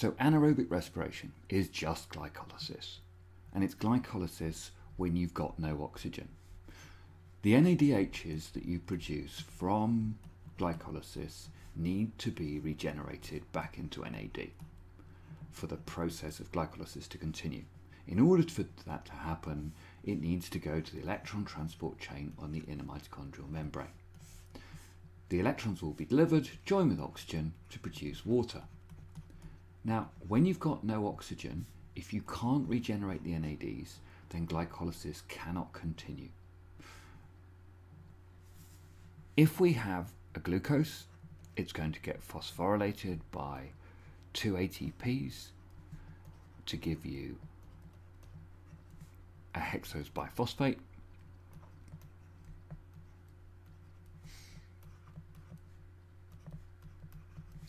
So anaerobic respiration is just glycolysis, and it's glycolysis when you've got no oxygen. The NADHs that you produce from glycolysis need to be regenerated back into NAD for the process of glycolysis to continue. In order for that to happen, it needs to go to the electron transport chain on the inner mitochondrial membrane. The electrons will be delivered, join with oxygen to produce water. Now, when you've got no oxygen, if you can't regenerate the NADs, then glycolysis cannot continue. If we have a glucose, it's going to get phosphorylated by two ATPs to give you a hexose biphosphate.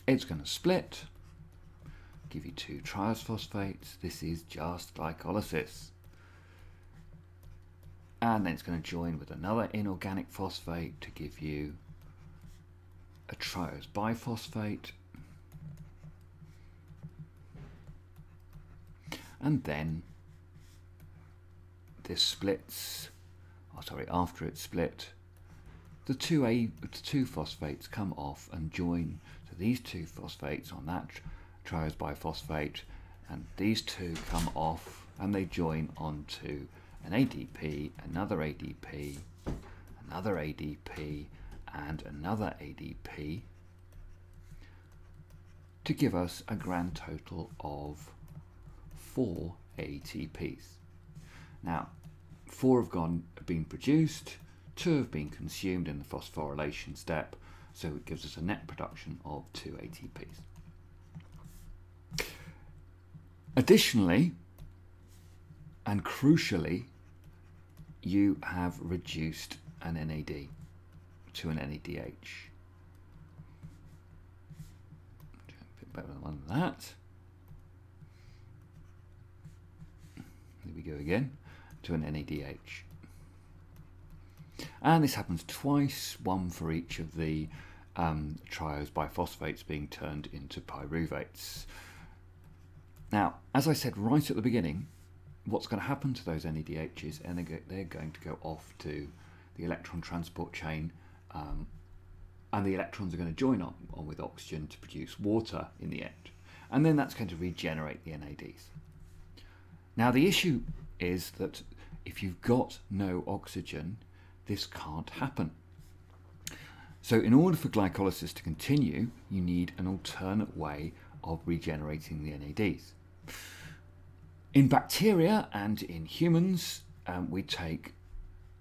It's going to split, give you two triose phosphates. This is just glycolysis. And then it's going to join with another inorganic phosphate to give you a triose biphosphate. And then this splits, oh sorry, after it's split, the two, A, the two phosphates come off and join to these two phosphates on that triose biphosphate and these two come off and they join onto an ADP, another ADP, another ADP and another ADP to give us a grand total of four ATPs. Now, four have gone have been produced, two have been consumed in the phosphorylation step, so it gives us a net production of two ATPs. Additionally, and crucially, you have reduced an NAD to an NADH. A bit better than that. There we go again, to an NADH. And this happens twice, one for each of the um, triose biphosphates being turned into pyruvates. Now, as I said right at the beginning, what's going to happen to those NADHs, and they're going to go off to the electron transport chain, um, and the electrons are going to join on, on with oxygen to produce water in the end. And then that's going to regenerate the NADs. Now, the issue is that if you've got no oxygen, this can't happen. So, in order for glycolysis to continue, you need an alternate way of regenerating the NADs. In bacteria and in humans, um, we take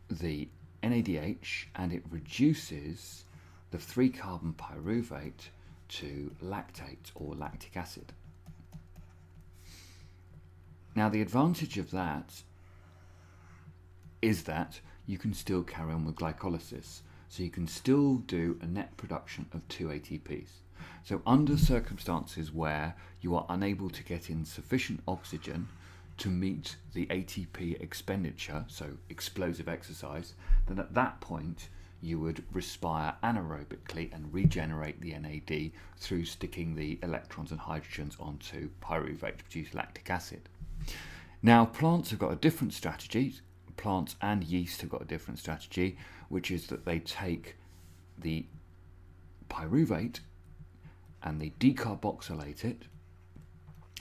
the NADH and it reduces the three carbon pyruvate to lactate or lactic acid. Now, the advantage of that is that you can still carry on with glycolysis. So you can still do a net production of two ATPs. So under circumstances where you are unable to get in sufficient oxygen to meet the ATP expenditure, so explosive exercise, then at that point you would respire anaerobically and regenerate the NAD through sticking the electrons and hydrogens onto pyruvate to produce lactic acid. Now, plants have got a different strategy. Plants and yeast have got a different strategy, which is that they take the pyruvate and they decarboxylate it.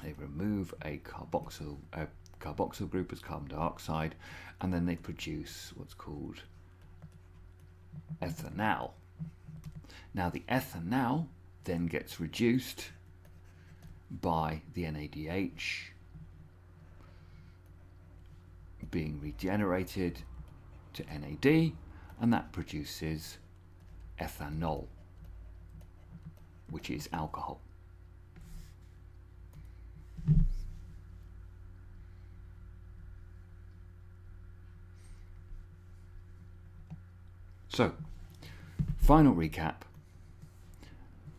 They remove a carboxyl, a carboxyl group as carbon dioxide, and then they produce what's called ethanal. Now, the ethanal then gets reduced by the NADH being regenerated to NAD and that produces ethanol, which is alcohol. So, final recap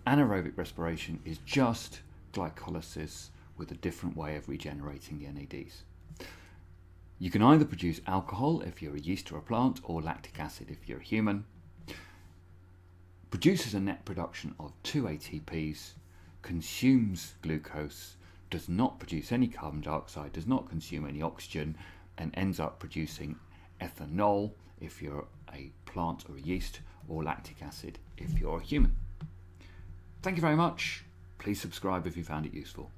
anaerobic respiration is just glycolysis with a different way of regenerating the NADs. You can either produce alcohol if you're a yeast or a plant, or lactic acid if you're a human. Produces a net production of two ATPs, consumes glucose, does not produce any carbon dioxide, does not consume any oxygen, and ends up producing ethanol if you're a plant or a yeast, or lactic acid if you're a human. Thank you very much. Please subscribe if you found it useful.